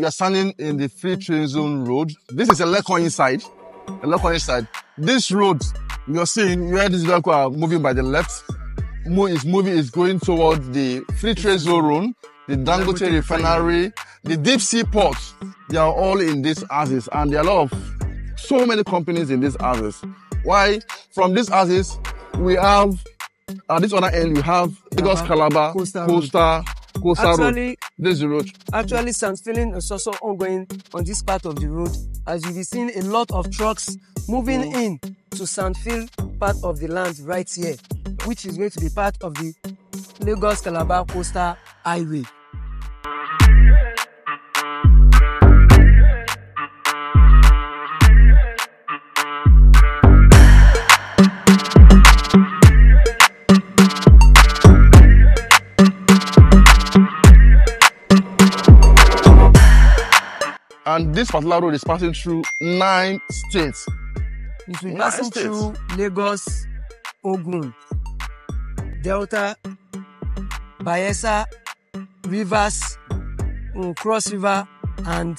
we are standing in the free trade zone road. This is Eleko inside. Eleko inside. This road you're seeing where this vehicle are moving by the left, is moving is going towards the free trade zone road, the Dangote refinery, the deep sea port. They are all in these houses, and there are a lot of so many companies in these houses. Why? From these houses, we have at this other end we have Lagos uh-huh. Calabar Coastal Coastal Coastal Road. Actually, This road. actually, sand filling is also ongoing on this part of the road. As you'll be seeing a lot of trucks moving mm. in to sand fill part of the land right here, which is going to be part of the Lagos Calabar Coastal Highway. This particular road is passing through nine states. It will states. through Lagos, Ogun, Delta, Bayelsa, Rivers, um, Cross River, and,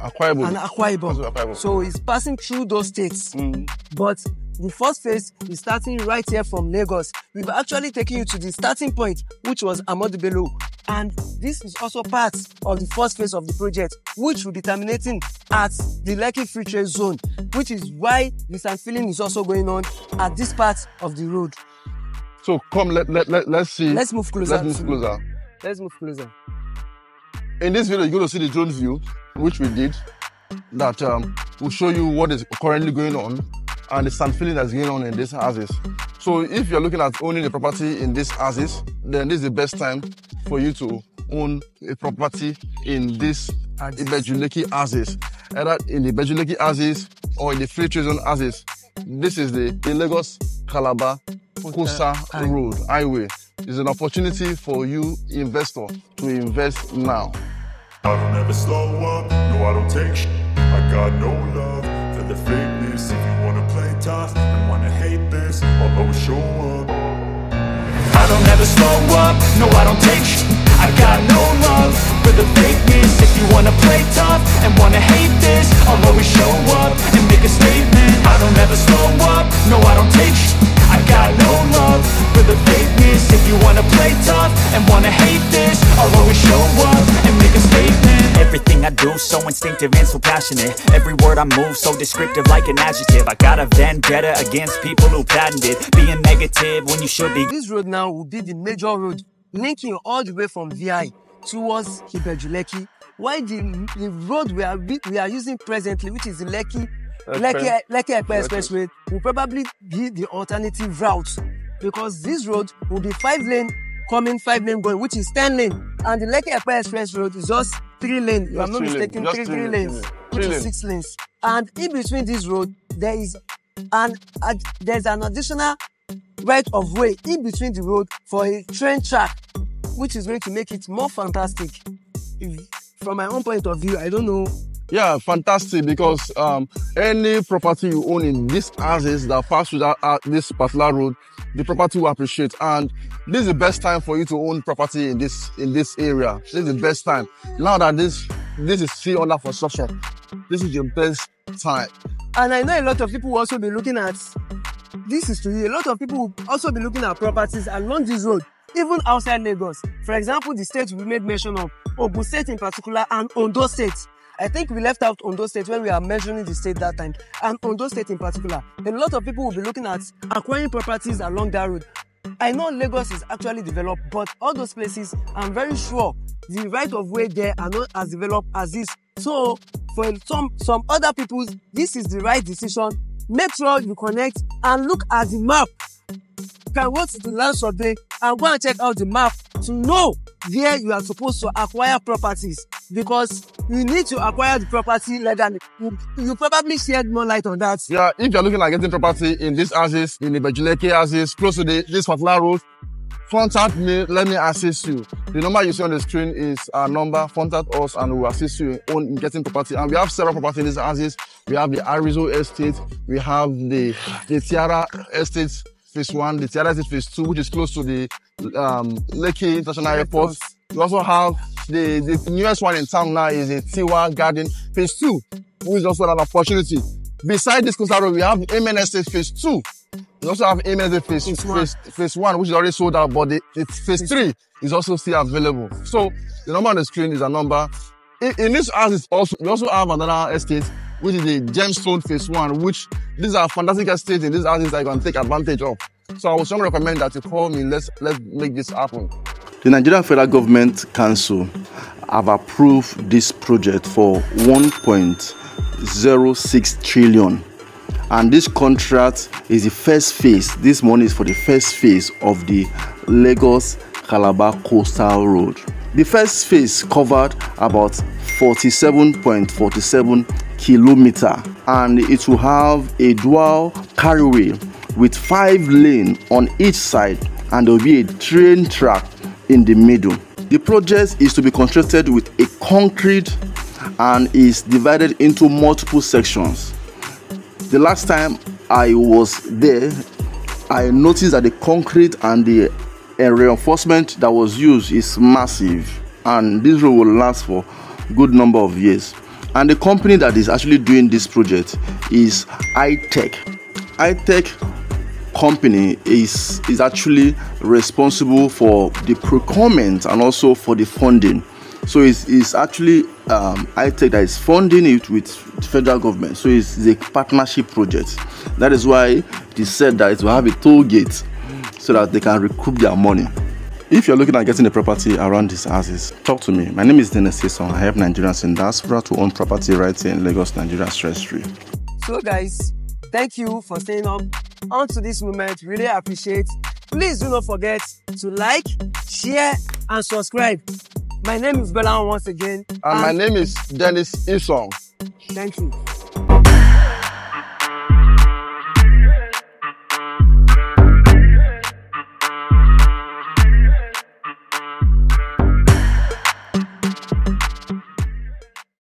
Akwa Ibom. and Akwa Ibom. Akwa Ibom. So it's passing through those states. Mm. But the first phase is starting right here from Lagos. We've actually taken you to the starting point, which was Amadu Bello. And this is also part of the first phase of the project, which will be terminating at the Lekki Free Trade Zone, which is why the sand filling is also going on at this part of the road. So come, let, let, let, let's see. Let's move closer. Let's move closer. Let's move closer. In this video, you're going to see the drone view, which we did, that um, will show you what is currently going on and the sand filling that's going on in these houses. So if you're looking at owning a property in these houses, then this is the best time for you to own a property in this Houses. Ibeju-Lekki houses, either in the Ibeju-Lekki houses or in the Free Trade Zone houses. This is the, the Lagos Calabar Coastal Highway. Road Highway. It's an opportunity for you, investor, to invest now. I don't ever slow up, no I don't take sh- I got no love for the fakeness If you wanna play tough and wanna hate this I'll always show up I don't ever slow up, no I don't take sh- I got no love for the fakeness so instinctive and so passionate. Every word I move so descriptive like an adjective. I got a vendetta against people who patented Being negative when you should be. This road now will be the major road linking all the way from VI towards Ibeju-Lekki. While the, the road we are we are using presently, which is the Lekki Lekki Lekki. Expressway, will probably be the alternative route. Because this road will be five lane coming, five lane going, which is ten lane, and the Lekki Epe Express road is just three lanes. If I'm not mistaken, three three lanes, three which is six lanes. And in between this road, there is an ad, there's an additional right of way in between the road for a train track, which is going to make it more fantastic. If, from my own point of view, I don't know. Yeah, fantastic because um, any property you own in these houses that pass through that, uh, this particular road, the property will appreciate. And this is the best time for you to own property in this in this area. This is the best time. Now that this this is still under construction, this is your best time. And I know a lot of people will also be looking at this is to you. A lot of people will also be looking at properties along this road, even outside Lagos. For example, the states we made mention of, Ogun State in particular, and Ondo State. I think we left out Ondo State when we are measuring the state that time, and Ondo State in particular. A lot of people will be looking at acquiring properties along that road. I know Lagos is actually developed, but all those places, I'm very sure the right of way there are not as developed as this. So, for some some other people, this is the right decision. Make sure you connect and look at the map. You can go to the land survey and go and check out the map to know where you are supposed to acquire properties because you need to acquire the property legally. You, you probably shed more light on that. Yeah, if you're looking at getting property in these houses, in the Bejuleke houses, close to the, this particular road, contact me, let me assist you. The number you see on the screen is our number, contact us and we'll assist you in, in getting property. And we have several property in these houses. We have the Arizo Estate, we have the, the Tiara Estate Phase 1, the Tiara Estate Phase 2, which is close to the um, Lekki International Airport. We also have the, the newest one in town now is a Tiwa Garden Phase 2, which is also an opportunity. Beside this Coastal Road, we have Amen Estate Phase 2. We also have Amen Estate Phase, Phase one. phase, phase 1, which is already sold out, but the, the Phase 3 is also still available. So the number on the screen is a number. In, in this house is also, we also have another estate, which is the Gemstone Phase 1, which these are fantastic estates in these houses that you can take advantage of. So I would strongly recommend that you call me. Let's let's make this happen. The Nigerian Federal Government Council have approved this project for 1.06 trillion. And this contract is the first phase. This money is for the first phase of the Lagos Calabar Coastal Road. The first phase covered about 47.47 kilometer and it will have a dual carriageway with five lanes on each side and there will be a train track in the middle. The project is to be constructed with a concrete and is divided into multiple sections. The last time I was there, I noticed that the concrete and the uh, reinforcement that was used is massive, and this road will last for good number of years. And the company that is actually doing this project is iTech. iTech company is is actually responsible for the procurement and also for the funding. So it's, it's actually um, itech that is funding it with federal government. So it's, it's a partnership project. That is why they said that it will have a toll gate so that they can recoup their money. If you're looking at getting a property around these houses talk to me. My name is dennis Isong. i help nigerians in diaspora to own property right here in lagos nigeria stress free So, guys, thank you for staying up on to this moment. Really appreciate. Please do not forget to like, share, and subscribe. My name is Bella once again. And my name is Dennis Isong. Thank you.